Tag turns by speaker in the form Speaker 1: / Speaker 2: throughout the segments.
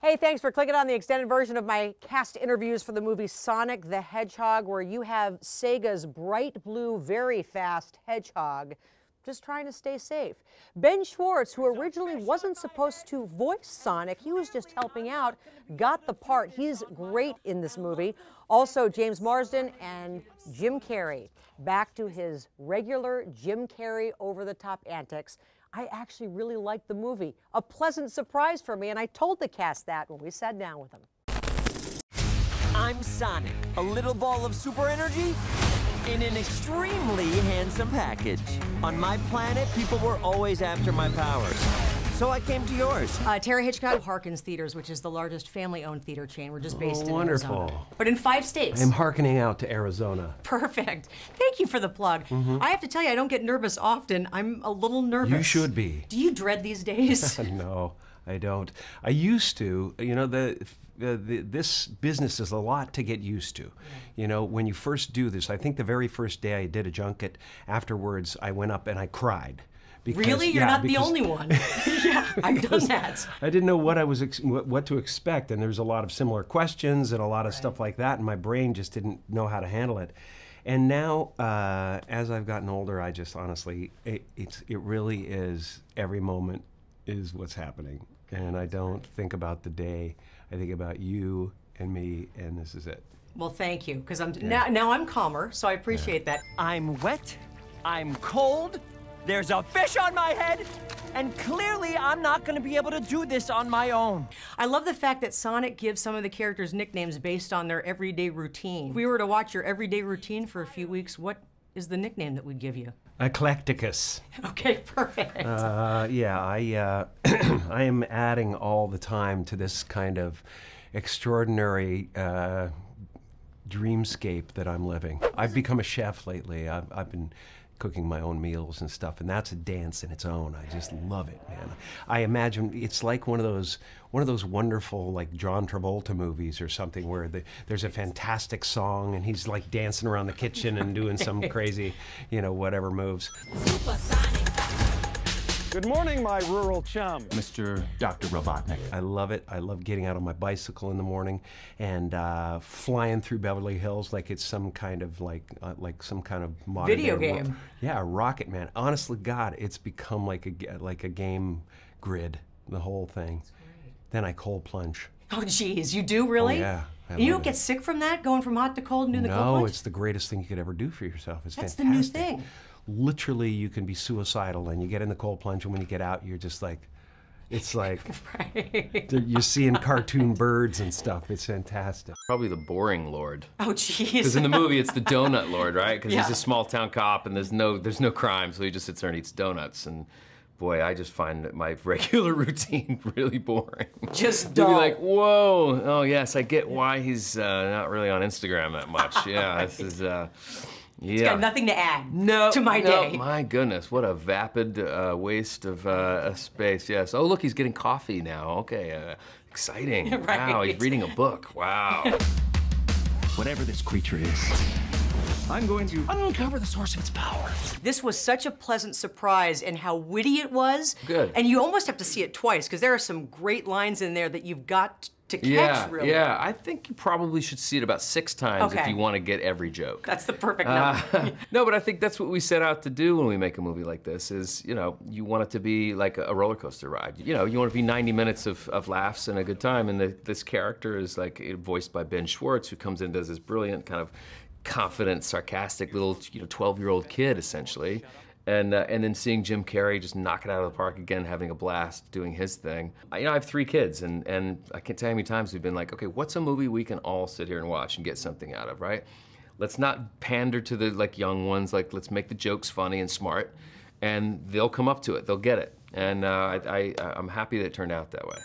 Speaker 1: Hey, thanks for clicking on the extended version of my cast interviews for the movie Sonic the Hedgehog, where you have Sega's bright blue, very fast hedgehog just trying to stay safe. Ben Schwartz, who originally wasn't supposed to voice Sonic, he was just helping out, got the part. He's great in this movie. Also, James Marsden and Jim Carrey, back to his regular Jim Carrey over the top antics. I actually really liked the movie. A pleasant surprise for me, and I told the cast that when we sat down with them.
Speaker 2: I'm Sonic, a little ball of super energy in an extremely handsome package. On my planet, people were always after my powers. So I came to yours.
Speaker 1: Uh, Tara Hitchcock Harkins Theaters, which is the largest family-owned theater chain. We're just based
Speaker 3: oh,
Speaker 1: in
Speaker 3: wonderful.
Speaker 1: Arizona. But in five states.
Speaker 3: I'm hearkening out to Arizona.
Speaker 1: Perfect. Thank you for the plug. Mm -hmm. I have to tell you, I don't get nervous often. I'm a little nervous.
Speaker 3: You should be.
Speaker 1: Do you dread these days?
Speaker 3: no, I don't. I used to. You know, the uh, the, this business is a lot to get used to. You know, when you first do this, I think the very first day I did a junket, afterwards I went up and I cried.
Speaker 1: Because, really, you're yeah, not the only one. yeah, I've done that.
Speaker 3: I didn't know what I was what to expect, and there's a lot of similar questions and a lot of right. stuff like that, and my brain just didn't know how to handle it. And now, uh, as I've gotten older, I just honestly, it, it's it really is every moment is what's happening, and I don't think about the day. I think about you and me, and this is it.
Speaker 1: Well, thank you, because I'm yeah. now, now I'm calmer, so I appreciate yeah. that.
Speaker 2: I'm wet, I'm cold, there's a fish on my head, and clearly I'm not going to be able to do this on my own.
Speaker 1: I love the fact that Sonic gives some of the characters nicknames based on their everyday routine. If we were to watch your everyday routine for a few weeks, what is the nickname that we'd give you?
Speaker 3: Eclecticus.
Speaker 1: Okay, perfect.
Speaker 3: Uh, yeah, I uh, I am adding all the time to this kind of extraordinary uh, dreamscape that I'm living. I've become a chef lately. I've, I've been cooking my own meals and stuff, and that's a dance in its own. I just love it, man. I imagine it's like one of those one of those wonderful like John Travolta movies or something where the, there's a fantastic song and he's like dancing around the kitchen and doing some crazy, you know, whatever moves.
Speaker 4: Good morning, my rural chum.
Speaker 5: Mr. Dr. Robotnik.
Speaker 3: I love it. I love getting out on my bicycle in the morning and uh, flying through Beverly Hills like it's some kind of like uh, like some kind of modern
Speaker 1: video game.
Speaker 3: Yeah, Rocket Man. Honestly, God, it's become like a like a game grid. The whole thing. Then I cold plunge.
Speaker 1: Oh, geez, you do really?
Speaker 3: Oh, yeah.
Speaker 1: You don't it. get sick from that, going from hot to cold and doing
Speaker 3: no,
Speaker 1: the cold plunge?
Speaker 3: No, it's the greatest thing you could ever do for yourself. It's
Speaker 1: That's
Speaker 3: fantastic.
Speaker 1: the new thing
Speaker 3: literally you can be suicidal and you get in the cold plunge and when you get out you're just like it's like right. you're seeing cartoon birds and stuff. It's fantastic.
Speaker 6: Probably the boring lord.
Speaker 1: Oh, jeez.
Speaker 6: Because in the movie, it's the donut lord, right? Because yeah. he's a small town cop and there's no there's no crime, so he just sits there and eats donuts. And boy, I just find my regular routine really boring.
Speaker 1: Just dull.
Speaker 6: be like, whoa, oh yes, I get why he's uh, not really on Instagram that much. Yeah, right. this is. Uh,
Speaker 1: yeah. It's got nothing to add no, to my
Speaker 6: no,
Speaker 1: day.
Speaker 6: My goodness, what a vapid uh, waste of uh, space. Yes. Oh, look, he's getting coffee now. Okay, uh, exciting. right. Wow, he's reading a book. Wow.
Speaker 5: Whatever this creature is, I'm going to uncover the source of its power.
Speaker 1: This was such a pleasant surprise in how witty it was.
Speaker 6: Good.
Speaker 1: And you almost have to see it twice because there are some great lines in there that you've got to catch,
Speaker 6: yeah,
Speaker 1: really.
Speaker 6: Yeah, I think you probably should see it about six times okay. if you want to get every joke.
Speaker 1: That's the perfect number. Uh,
Speaker 6: no, but I think that's what we set out to do when we make a movie like this is, you know, you want it to be like a roller coaster ride. You know, you want it to be 90 minutes of, of laughs and a good time, and the, this character is like voiced by Ben Schwartz, who comes in and does this brilliant kind of confident, sarcastic little, you know, 12-year-old kid, essentially and uh, and then seeing Jim Carrey just knock it out of the park again, having a blast doing his thing. I, you know, I have three kids, and and I can't tell you how many times we've been like, okay, what's a movie we can all sit here and watch and get something out of, right? Let's not pander to the like young ones. Like, let's make the jokes funny and smart, and they'll come up to it. They'll get it, and uh, I, I I'm happy that it turned out that way.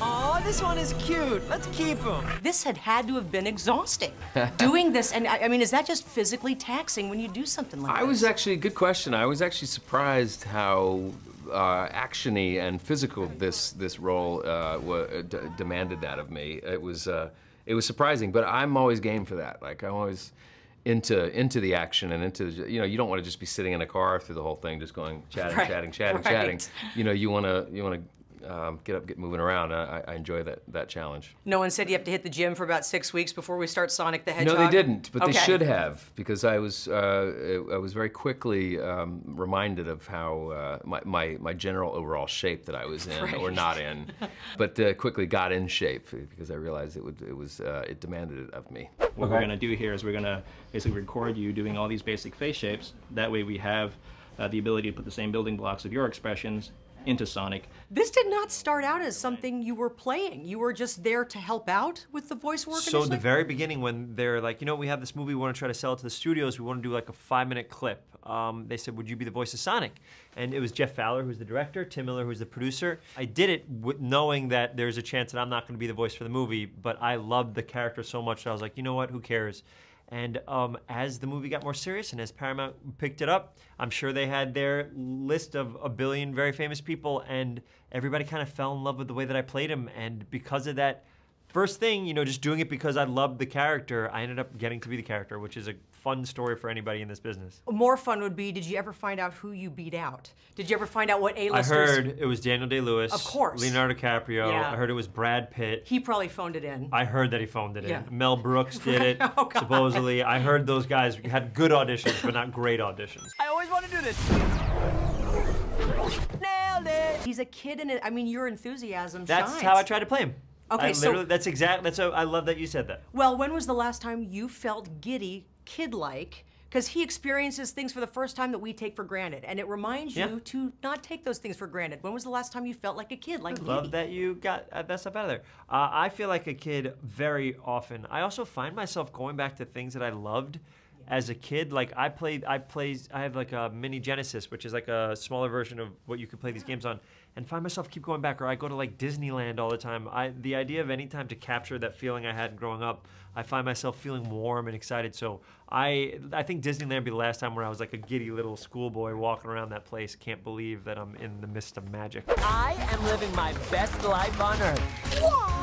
Speaker 2: Oh, this one is cute. Let's keep him.
Speaker 1: This had had to have been exhausting. Doing this, and I, I, mean, is that just physically taxing when you do something like
Speaker 6: I
Speaker 1: this?
Speaker 6: I was actually, good question. I was actually surprised how uh, actiony and physical this this role uh, demanded that of me. It was uh, it was surprising, but I'm always game for that. Like I'm always into into the action and into you know you don't want to just be sitting in a car through the whole thing just going chatting right. chatting chatting right. chatting you know you want to you want to um, get up, get moving around. I, I enjoy that that challenge.
Speaker 1: No one said you have to hit the gym for about six weeks before we start Sonic the Hedgehog.
Speaker 6: No, they didn't, but they should have because I was uh, I was very quickly um, reminded of how uh, my, my my general overall shape that I was in or not in, but uh, quickly got in shape because I realized it would it was uh, it demanded it of me.
Speaker 5: What we're gonna do here is we're gonna basically record you doing all these basic face shapes. That way we have uh, the ability to put the same building blocks of your expressions into Sonic.
Speaker 1: This did not start out as something you were playing. You were just there to help out with the voice work.
Speaker 7: So the very beginning, when they're like, you know, we have this movie, we want to try to sell it to the studios. We want to do like a five-minute clip. Um, they said, would you be the voice of Sonic? And it was Jeff Fowler, who's the director, Tim Miller, who's the producer. I did it w- knowing that there's a chance that I'm not going to be the voice for the movie, but I loved the character so much that I was like, you know what? Who cares? And um, as the movie got more serious and as Paramount picked it up, I'm sure they had their list of a billion very famous people, and everybody kind of fell in love with the way that I played him. And because of that, first thing, you know, just doing it because I loved the character, I ended up getting to be the character, which is a fun story for anybody in this business.
Speaker 1: More fun would be, did you ever find out who you beat out? Did you ever find out what
Speaker 7: I
Speaker 1: A-listers?
Speaker 7: I heard it was Daniel Day Lewis,
Speaker 1: Of course.
Speaker 7: Leonardo DiCaprio.
Speaker 1: Yeah.
Speaker 7: I heard it was Brad Pitt.
Speaker 1: He probably phoned it in.
Speaker 7: I heard that he phoned it
Speaker 1: Yeah.
Speaker 7: in. Mel Brooks did it,
Speaker 1: Oh, God.
Speaker 7: supposedly. I heard those guys had good auditions, but not great auditions.
Speaker 2: I always want to do this. Nailed it.
Speaker 1: He's a kid in it. I mean, your enthusiasm
Speaker 7: That's
Speaker 1: shines.
Speaker 7: how I tried to play him.
Speaker 1: Okay,
Speaker 7: I
Speaker 1: so-
Speaker 7: literally, that's exactly That's a, I love that you said that.
Speaker 1: Well, when was the last time you felt giddy, kid-like? Because he experiences things for the first time that we take for granted, and it reminds
Speaker 7: Yeah.
Speaker 1: you to not take those things for granted. When was the last time you felt like a kid, like giddy?
Speaker 7: Love that you got uh, that stuff out of there. Uh, I feel like a kid very often. I also find myself going back to things that I loved as a kid. Like I played, I plays, I have like a mini Genesis, which is like a smaller version of what you could play these games on, and find myself keep going back. Or I go to like Disneyland all the time. I the idea of any time to capture that feeling I had growing up, I find myself feeling warm and excited. So I I think Disneyland would be the last time where I was like a giddy little schoolboy walking around that place. Can't believe that I'm in the midst of magic.
Speaker 2: I am living my best life on Earth.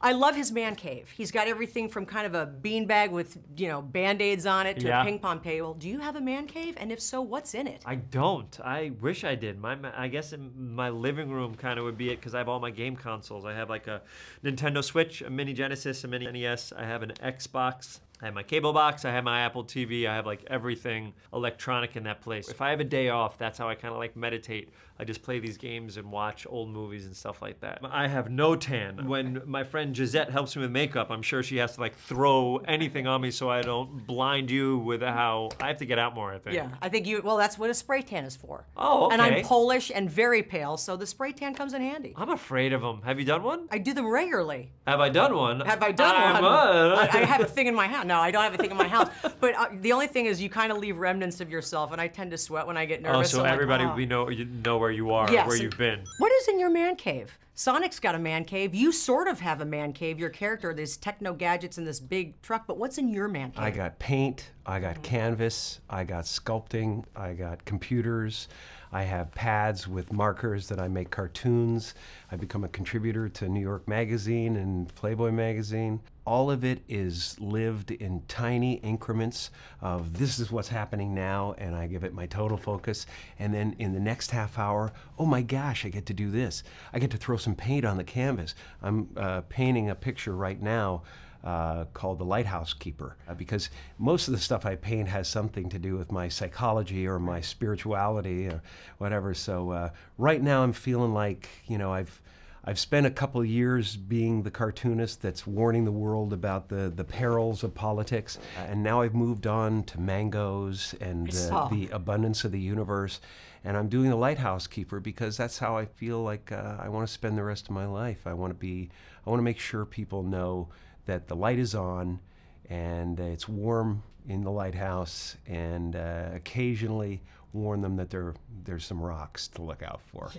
Speaker 1: I love his man cave. He's got everything from kind of a beanbag with, you know, band-aids on it to
Speaker 7: Yeah.
Speaker 1: a ping pong table. Do you have a man cave? And if so, what's in it?
Speaker 7: I don't. I wish I did. My, I guess in my living room kind of would be it because I have all my game consoles. I have like a Nintendo Switch, a mini Genesis, a mini NES. I have an Xbox. I have my cable box. I have my Apple TV. I have like everything electronic in that place. If I have a day off, that's how I kind of like meditate. I just play these games and watch old movies and stuff like that. I have no tan. When my friend Gisette helps me with makeup, I'm sure she has to like throw anything on me so I don't blind you with how I have to get out more. I think.
Speaker 1: Yeah, I think you, well, that's what a spray tan is for.
Speaker 7: Oh, okay.
Speaker 1: And I'm. Polish and very pale, so the spray tan comes in handy.
Speaker 7: I'm afraid of them. Have you done one?
Speaker 1: I do them regularly.
Speaker 7: Have I done one?
Speaker 1: Have I done
Speaker 7: I'm,
Speaker 1: one?
Speaker 7: uh,
Speaker 1: I, I have a thing in my house. No, I don't have a thing in my house. But uh, the only thing is, you kind of leave remnants of yourself, and I tend to sweat when I get
Speaker 7: Oh,
Speaker 1: nervous.
Speaker 7: so
Speaker 1: I'm like,
Speaker 7: everybody
Speaker 1: "Ah."
Speaker 7: we know you know where you are,
Speaker 1: Yes,
Speaker 7: where you've been.
Speaker 1: What is in your man cave? Sonic's got a man cave. You sort of have a man cave. Your character, these techno gadgets and this big truck. But what's in your man cave?
Speaker 3: I got paint, I got hmm. canvas, I got sculpting, I got computers, I have pads with markers that I make cartoons. I become a contributor to New York Magazine and Playboy Magazine. All of it is lived in tiny increments of this is what's happening now, and I give it my total focus. And then in the next half hour, oh my gosh, I get to do this. I get to throw some paint on the canvas. I'm uh, painting a picture right now uh, called The Lighthouse Keeper uh, because most of the stuff I paint has something to do with my psychology or my spirituality or whatever. So uh, right now I'm feeling like, you know, I've I've spent a couple of years being the cartoonist that's warning the world about the, the perils of politics, and now I've moved on to mangoes and uh, the abundance of the universe, and I'm doing the lighthouse keeper because that's how I feel like uh, I want to spend the rest of my life. I want to be, I want to make sure people know that the light is on, and uh, it's warm in the lighthouse, and uh, occasionally warn them that there there's some rocks to look out for.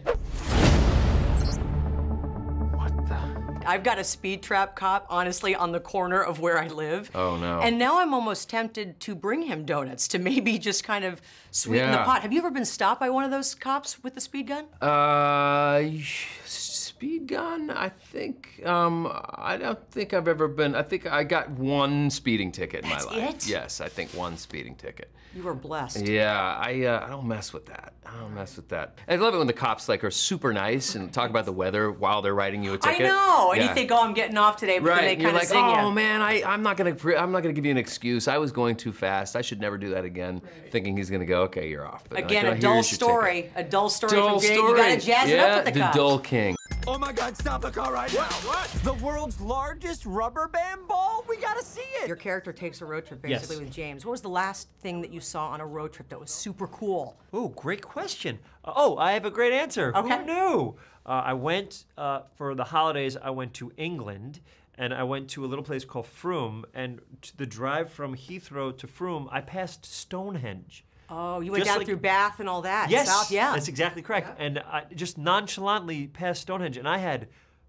Speaker 3: What the?
Speaker 1: I've got a speed trap cop, honestly, on the corner of where I live.
Speaker 6: Oh, no.
Speaker 1: And now I'm almost tempted to bring him donuts to maybe just kind of sweeten the pot. Have you ever been stopped by one of those cops with the speed gun?
Speaker 6: Uh, s- speed gun, I think, um, I don't think I've ever been, I think I got one speeding ticket in
Speaker 1: That's
Speaker 6: my life.
Speaker 1: it?
Speaker 6: Yes, I think one speeding ticket.
Speaker 1: You were blessed.
Speaker 6: Yeah, I, uh, I don't mess with that. I don't mess with that. I love it when the cops like are super nice and talk about the weather while they're writing you a ticket.
Speaker 1: I know, and you think, oh, I'm getting off today, but
Speaker 6: Right,
Speaker 1: then they kind of
Speaker 6: like,
Speaker 1: zing
Speaker 6: oh
Speaker 1: you.
Speaker 6: man, I, I'm not gonna, I'm not gonna give you an excuse. I was going too fast. I should never do that again. Thinking he's gonna go, okay, you're off. But, like,
Speaker 1: Again,
Speaker 6: "Oh,
Speaker 1: a dull
Speaker 6: here's your ticket."
Speaker 1: story. A dull story
Speaker 6: Dull
Speaker 1: from Jake.
Speaker 6: story.
Speaker 1: You gotta jazz it
Speaker 6: yeah,
Speaker 1: up with the
Speaker 6: the
Speaker 1: cops.
Speaker 6: dull king.
Speaker 2: Oh my god, stop the car right now! What? The world's largest rubber band ball? We gotta see it!
Speaker 1: Your character takes a road trip
Speaker 7: Yes.
Speaker 1: basically with James. What was the last thing that you saw on a road trip that was super cool?
Speaker 7: Oh, great question. Uh, oh, I have a great answer.
Speaker 1: Okay.
Speaker 7: Who knew? Uh, I went uh, for the holidays. I went to England, and I went to a little place called Frome. And to the drive from Heathrow to Frome, I passed Stonehenge.
Speaker 1: Oh, you went
Speaker 7: Just
Speaker 1: down
Speaker 7: like-
Speaker 1: through Bath and all that.
Speaker 7: Yes,
Speaker 1: South, yeah.
Speaker 7: that's exactly correct. And I just nonchalantly passed Stonehenge, and I had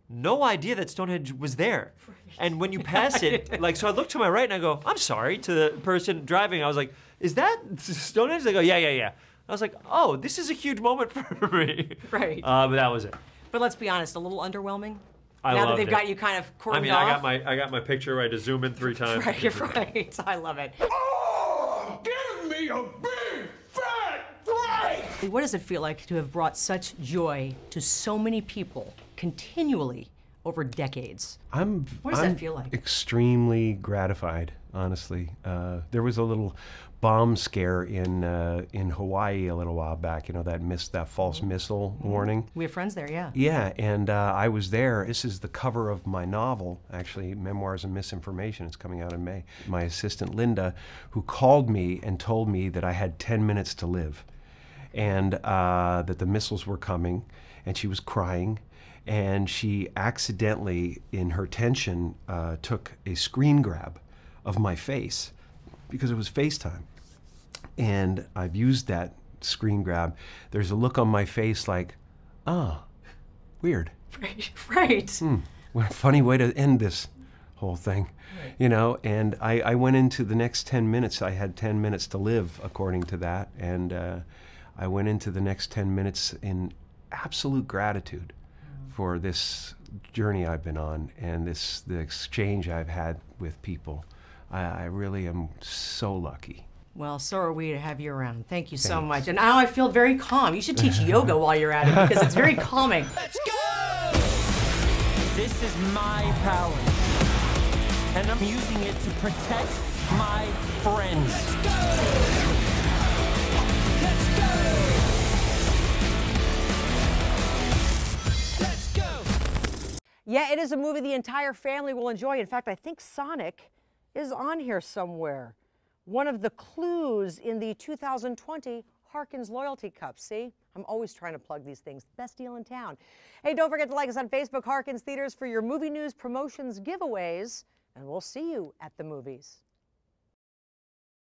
Speaker 7: no idea that Stonehenge was there. And when you pass it, like, so I look to my right and I go, "I'm sorry." To the person driving, I was like, "Is that Stonehenge?" They go, "Yeah, yeah, yeah." I was like, "Oh, this is a huge moment for me."
Speaker 1: Right.
Speaker 7: Uh, but that was it.
Speaker 1: But let's be honest, a little underwhelming.
Speaker 7: I
Speaker 1: now that they've
Speaker 7: it.
Speaker 1: got you kind of
Speaker 7: I mean,
Speaker 1: off.
Speaker 7: I got my I got my picture. I had to zoom in three times.
Speaker 1: Right, right. I love it.
Speaker 8: Oh, give me a big fat
Speaker 1: What does it feel like to have brought such joy to so many people continually over decades?
Speaker 3: I'm.
Speaker 1: What does that
Speaker 3: I'm
Speaker 1: feel like?
Speaker 3: Extremely gratified, honestly. Uh, there was a little bomb scare in uh, in Hawaii a little while back. You know that miss that false missile warning.
Speaker 1: We have friends there, yeah.
Speaker 3: Yeah, and uh, I was there. This is the cover of my novel, actually, Memoirs of Misinformation. It's coming out in May. My assistant Linda, who called me and told me that I had 10 minutes to live, and uh, that the missiles were coming, and she was crying. And she accidentally, in her tension, uh, took a screen grab of my face because it was FaceTime and I've used that screen grab, there's a look on my face like, ah, weird.
Speaker 1: Right, right.
Speaker 3: Hmm, what a funny way to end this whole thing, you know. And I, I went into the next 10 minutes, I had 10 minutes to live according to that. And uh, I went into the next 10 minutes in absolute gratitude mm. for this journey I've been on and this the exchange I've had with people. I, I really am so lucky.
Speaker 1: Well, so are we to have you around. Thank you so much. And now I feel very calm. You should teach yoga while you're at it because it's very calming.
Speaker 2: Let's go! This is my power. And I'm using it to protect my friends. Let's go!
Speaker 1: Yeah, it is a movie the entire family will enjoy. In fact, I think Sonic is on here somewhere. One of the clues in the 2020 Harkins Loyalty Cup. See, I'm always trying to plug these things. Best deal in town. Hey, don't forget to like us on Facebook, Harkins Theaters, for your movie news, promotions, giveaways, and we'll see you at the movies.